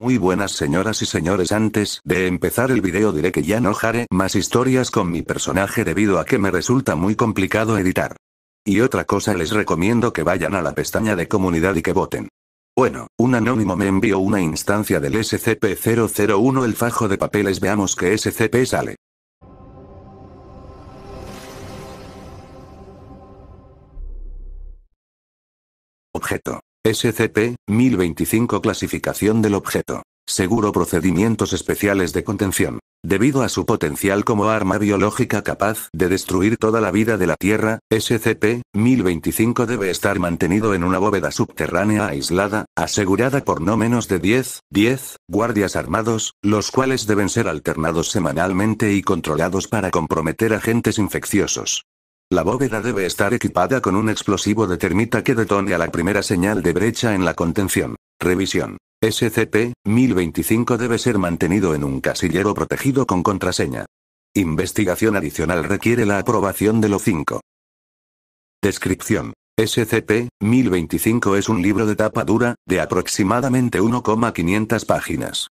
Muy buenas señoras y señores antes de empezar el video diré que ya no haré más historias con mi personaje debido a que me resulta muy complicado editar. Y otra cosa les recomiendo que vayan a la pestaña de comunidad y que voten. Bueno, un anónimo me envió una instancia del SCP-001 el fajo de papeles veamos que SCP sale. Objeto. SCP-1025 Clasificación del objeto. Seguro procedimientos especiales de contención. Debido a su potencial como arma biológica capaz de destruir toda la vida de la Tierra, SCP-1025 debe estar mantenido en una bóveda subterránea aislada, asegurada por no menos de 10, 10, guardias armados, los cuales deben ser alternados semanalmente y controlados para comprometer agentes infecciosos. La bóveda debe estar equipada con un explosivo de termita que detone a la primera señal de brecha en la contención. Revisión. SCP-1025 debe ser mantenido en un casillero protegido con contraseña. Investigación adicional requiere la aprobación de lo 5. Descripción. SCP-1025 es un libro de tapa dura, de aproximadamente 1,500 páginas.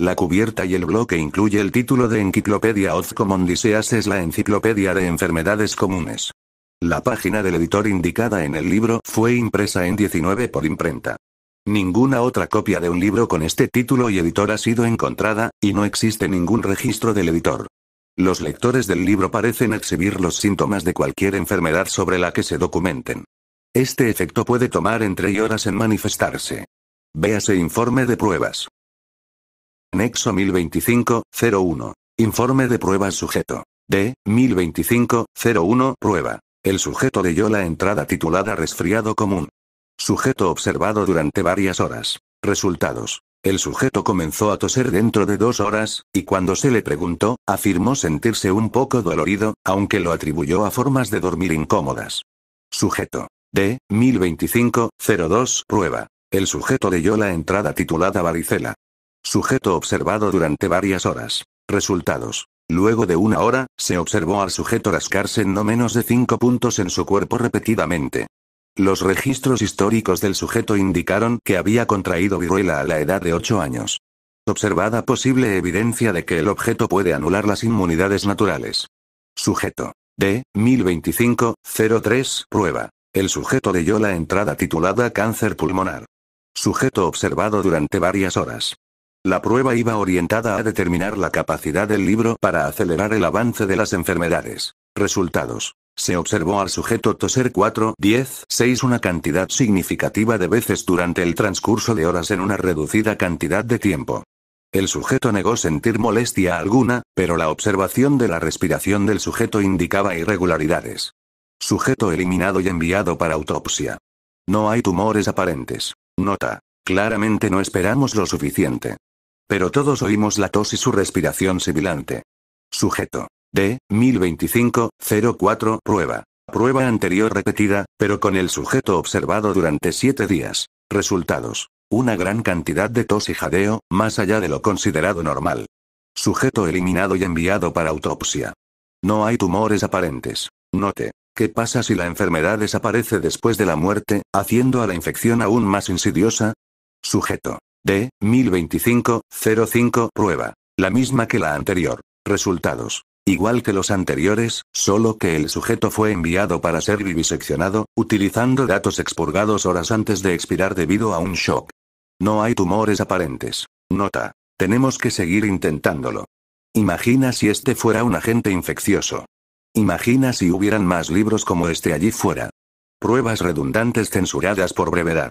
La cubierta y el bloque incluye el título de Enciclopedia of Common Diseases es la enciclopedia de enfermedades comunes. La página del editor indicada en el libro fue impresa en 19 por imprenta. Ninguna otra copia de un libro con este título y editor ha sido encontrada, y no existe ningún registro del editor. Los lectores del libro parecen exhibir los síntomas de cualquier enfermedad sobre la que se documenten. Este efecto puede tomar entre horas en manifestarse. Véase informe de pruebas. Nexo 1025-01. Informe de pruebas sujeto. D. 1025-01. Prueba. El sujeto leyó la entrada titulada resfriado común. Sujeto observado durante varias horas. Resultados. El sujeto comenzó a toser dentro de dos horas, y cuando se le preguntó, afirmó sentirse un poco dolorido, aunque lo atribuyó a formas de dormir incómodas. Sujeto. D. 1025-02. Prueba. El sujeto leyó la entrada titulada varicela. Sujeto observado durante varias horas. Resultados. Luego de una hora, se observó al sujeto rascarse no menos de cinco puntos en su cuerpo repetidamente. Los registros históricos del sujeto indicaron que había contraído viruela a la edad de 8 años. Observada posible evidencia de que el objeto puede anular las inmunidades naturales. Sujeto. D. 1025-03. Prueba. El sujeto leyó la entrada titulada cáncer pulmonar. Sujeto observado durante varias horas. La prueba iba orientada a determinar la capacidad del libro para acelerar el avance de las enfermedades. Resultados. Se observó al sujeto toser 4, 10, 6 una cantidad significativa de veces durante el transcurso de horas en una reducida cantidad de tiempo. El sujeto negó sentir molestia alguna, pero la observación de la respiración del sujeto indicaba irregularidades. Sujeto eliminado y enviado para autopsia. No hay tumores aparentes. Nota. Claramente no esperamos lo suficiente. Pero todos oímos la tos y su respiración sibilante. Sujeto. D. 1025-04. Prueba. Prueba anterior repetida, pero con el sujeto observado durante siete días. Resultados. Una gran cantidad de tos y jadeo, más allá de lo considerado normal. Sujeto eliminado y enviado para autopsia. No hay tumores aparentes. Note. ¿Qué pasa si la enfermedad desaparece después de la muerte, haciendo a la infección aún más insidiosa? Sujeto. D. 1025-05 prueba. La misma que la anterior. Resultados. Igual que los anteriores, solo que el sujeto fue enviado para ser viviseccionado, utilizando datos expurgados horas antes de expirar debido a un shock. No hay tumores aparentes. Nota. Tenemos que seguir intentándolo. Imagina si este fuera un agente infeccioso. Imagina si hubieran más libros como este allí fuera. Pruebas redundantes censuradas por brevedad.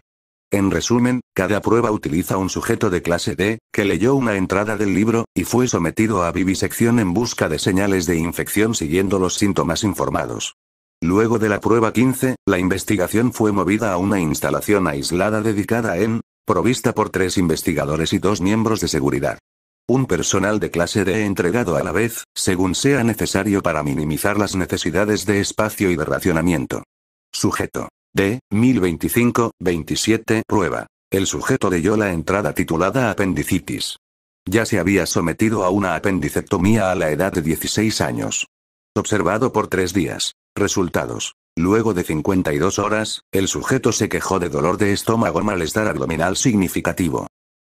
En resumen, cada prueba utiliza un sujeto de clase D, que leyó una entrada del libro, y fue sometido a vivisección en busca de señales de infección siguiendo los síntomas informados. Luego de la prueba 15, la investigación fue movida a una instalación aislada dedicada en, provista por tres investigadores y dos miembros de seguridad. Un personal de clase D entregado a la vez, según sea necesario para minimizar las necesidades de espacio y de racionamiento. Sujeto. D. 1025, 27. Prueba. El sujeto leyó la entrada titulada apendicitis. Ya se había sometido a una apendicectomía a la edad de 16 años. Observado por tres días. Resultados. Luego de 52 horas, el sujeto se quejó de dolor de estómago malestar abdominal significativo.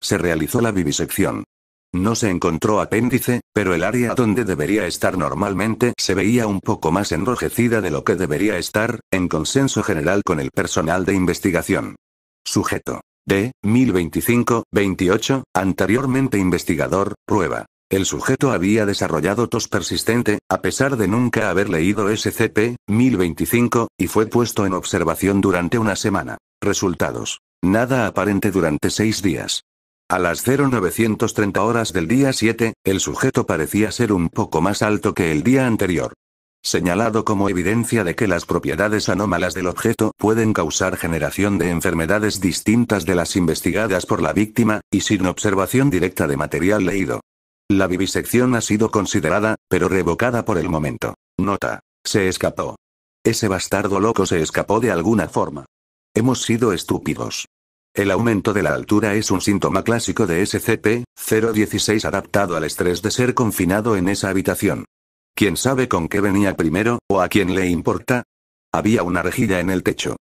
Se realizó la vivisección. No se encontró apéndice, pero el área donde debería estar normalmente se veía un poco más enrojecida de lo que debería estar, en consenso general con el personal de investigación. Sujeto. D. 1025-28, anteriormente investigador, prueba. El sujeto había desarrollado tos persistente, a pesar de nunca haber leído SCP-1025, y fue puesto en observación durante una semana. Resultados. Nada aparente durante seis días. A las 0930 horas del día 7, el sujeto parecía ser un poco más alto que el día anterior. Señalado como evidencia de que las propiedades anómalas del objeto pueden causar generación de enfermedades distintas de las investigadas por la víctima, y sin observación directa de material leído. La vivisección ha sido considerada, pero revocada por el momento. Nota. Se escapó. Ese bastardo loco se escapó de alguna forma. Hemos sido estúpidos. El aumento de la altura es un síntoma clásico de SCP-016 adaptado al estrés de ser confinado en esa habitación. ¿Quién sabe con qué venía primero, o a quién le importa? Había una rejilla en el techo.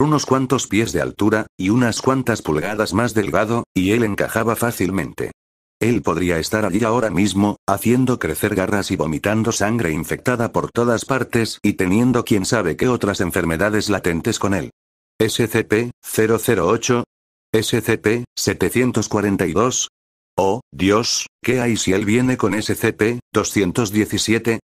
Unos cuantos pies de altura, y unas cuantas pulgadas más delgado, y él encajaba fácilmente. Él podría estar allí ahora mismo, haciendo crecer garras y vomitando sangre infectada por todas partes, y teniendo quién sabe qué otras enfermedades latentes con él. SCP-008, SCP-742. Oh, Dios, ¿qué hay si él viene con SCP-217?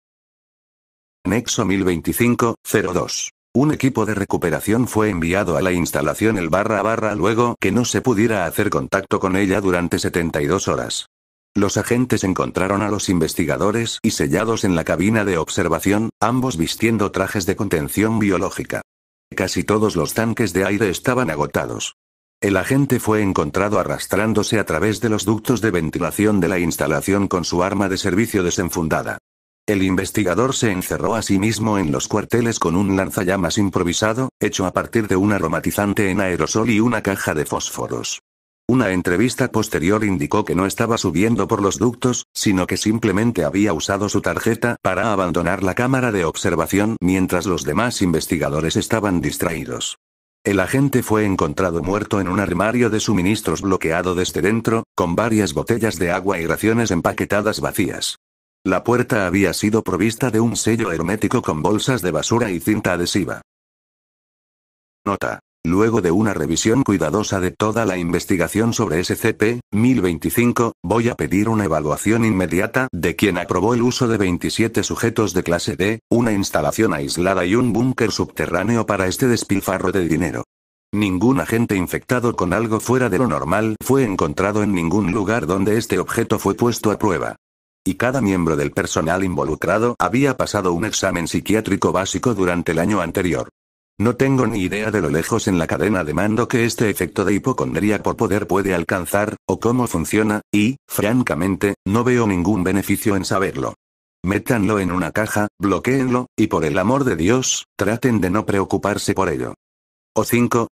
Nexo 1025-02. Un equipo de recuperación fue enviado a la instalación el barra barra luego que no se pudiera hacer contacto con ella durante 72 horas. Los agentes encontraron a los investigadores y sellados en la cabina de observación, ambos vistiendo trajes de contención biológica. Casi todos los tanques de aire estaban agotados. El agente fue encontrado arrastrándose a través de los ductos de ventilación de la instalación con su arma de servicio desenfundada. El investigador se encerró a sí mismo en los cuarteles con un lanzallamas improvisado, hecho a partir de un aromatizante en aerosol y una caja de fósforos. Una entrevista posterior indicó que no estaba subiendo por los ductos, sino que simplemente había usado su tarjeta para abandonar la cámara de observación mientras los demás investigadores estaban distraídos. El agente fue encontrado muerto en un armario de suministros bloqueado desde dentro, con varias botellas de agua y raciones empaquetadas vacías. La puerta había sido provista de un sello hermético con bolsas de basura y cinta adhesiva. Nota. Luego de una revisión cuidadosa de toda la investigación sobre SCP-1025, voy a pedir una evaluación inmediata de quien aprobó el uso de 27 sujetos de clase D, una instalación aislada y un búnker subterráneo para este despilfarro de dinero. Ningún agente infectado con algo fuera de lo normal fue encontrado en ningún lugar donde este objeto fue puesto a prueba. Y cada miembro del personal involucrado había pasado un examen psiquiátrico básico durante el año anterior. No tengo ni idea de lo lejos en la cadena de mando que este efecto de hipocondría por poder puede alcanzar, o cómo funciona, y, francamente, no veo ningún beneficio en saberlo. Métanlo en una caja, bloqueenlo, y por el amor de Dios, traten de no preocuparse por ello. O 5.